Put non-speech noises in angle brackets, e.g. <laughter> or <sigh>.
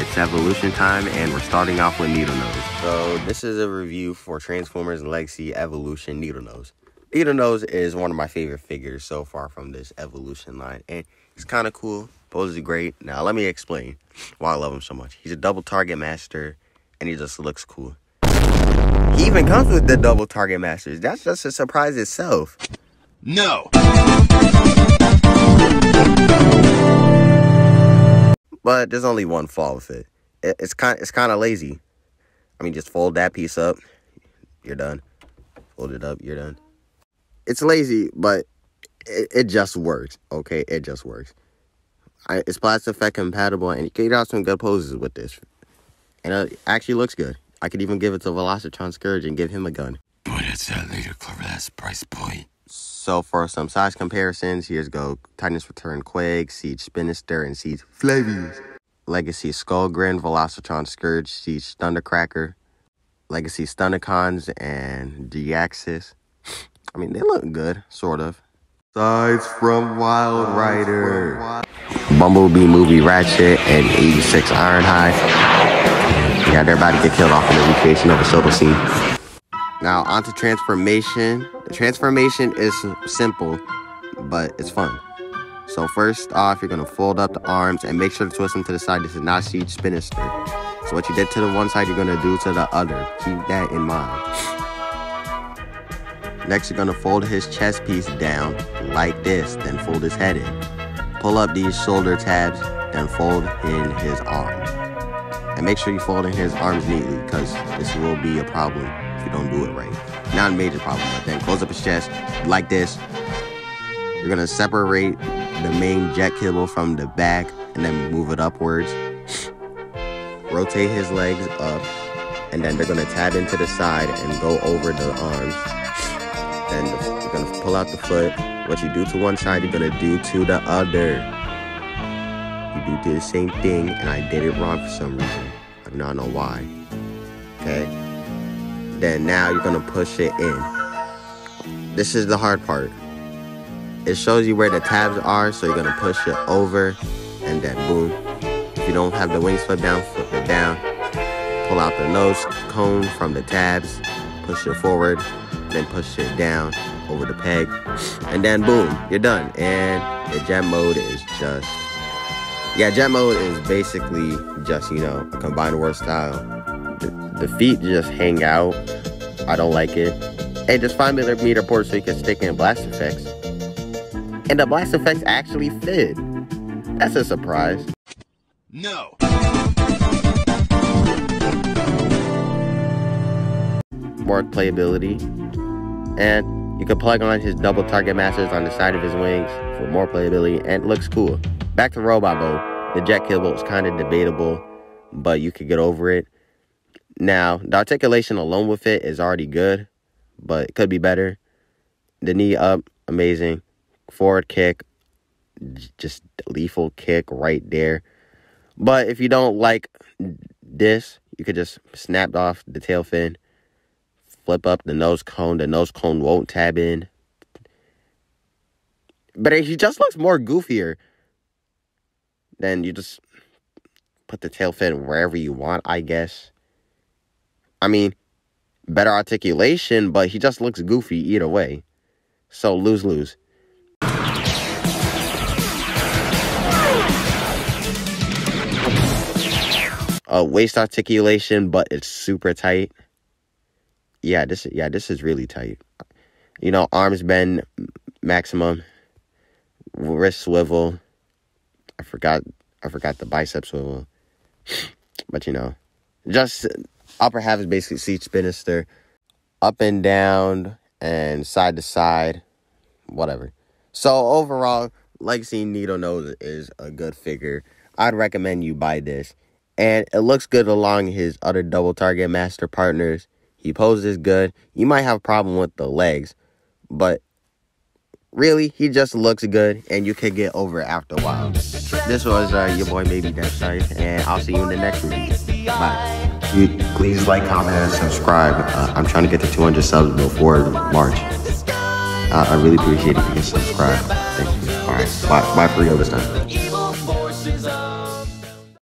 It's evolution time, and we're starting off with Needle Nose. So this is a review for Transformers Legacy Evolution Needle Nose. Needle Nose is one of my favorite figures so far from this Evolution line, and he's kind of cool, poses great. Now let me explain why I love him so much. He's a double target master, and he just looks cool. He even comes with the double target masters. That's just a surprise itself. No. But there's only one flaw with it. it it's kind it's kind of lazy. I mean, just fold that piece up, you're done. Fold it up, you're done. It's lazy, but it, it just works. Okay, it just works. I, it's plastic effect compatible, and you can get out some good poses with this. And it actually looks good. I could even give it to Velocitron Scourge and give him a gun. But it's that later clever. Price point. So for some size comparisons, here's go Titans Return Quake, Siege Spinister, and Siege Flavius. Legacy Skullgrin, Velocitron Scourge, Siege Thundercracker. Legacy Stunticons and D-Axis. I mean, they look good, sort of. Sides from Wild Rider. Bumblebee Movie Ratchet and 86 Ironhide. Yeah, they're about to get killed off in the recreation of a shuttle scene. Now, onto transformation. The transformation is simple, but it's fun. So first off, you're to fold up the arms and make sure to twist them to the side. This is not Siege Spinister. So what you did to the one side, you're to do to the other. Keep that in mind. Next, you're to fold his chest piece down like this, then fold his head in. Pull up these shoulder tabs, then fold in his arms. And make sure you fold in his arms neatly, because this will be a problem if you don't do it right. Not a major problem, but then close up his chest like this. You're gonna separate the main jet kibble from the back and then move it upwards. <sighs> Rotate his legs up, and then they're gonna tab into the side and go over the arms. <sighs> Then you're gonna pull out the foot. What you do to one side, you're gonna do to the other. You do the same thing, and I did it wrong for some reason. I do not know why. Okay? Then now you're gonna push it in. This is the hard part. It shows you where the tabs are, so you're gonna push it over, and then boom. If you don't have the wings flip down, flip it down. Pull out the nose cone from the tabs, push it forward, then push it down over the peg, and then boom, you're done. And the jet mode is just yeah, jet mode is basically just, you know, a Combiner Wars style. The, the feet just hang out. I don't like it. Hey, just find me 5 millimeter port so you can stick in blast effects. And the blast effects actually fit. That's a surprise. No. More playability. And you can plug on his double target masters on the side of his wings for more playability and it looks cool. Back to Robot Mode. The jet kibble is kind of debatable, but you could get over it. Now, the articulation alone with it is already good, but it could be better. The knee up, amazing. Forward kick, just lethal kick right there. But if you don't like this, you could just snap off the tail fin, flip up the nose cone. The nose cone won't tab in. But he just looks more goofier. Then you just put the tail fin wherever you want, I guess. I mean, better articulation, but he just looks goofy either way. So lose lose. Uh, waist articulation, but it's super tight. Yeah, this yeah this is really tight. You know, arms bend maximum, wrist swivel. I forgot I forgot the bicep swivel, but you know, just upper half is basically Siege Spinister, up and down and side to side, whatever. So overall, Legacy Needle Nose is a good figure. I'd recommend you buy this. And it looks good along his other double target master partners. He poses good. You might have a problem with the legs, but really, he just looks good, and you can get over it after a while. This was uh, your boy Maybe Deathscythe, and I'll see you in the next review. Bye. Please like, comment, and subscribe. Uh, I'm trying to get to 200 subs before March. Uh, I really appreciate it if you can subscribe. Thank you. All right. Bye, bye for real this time.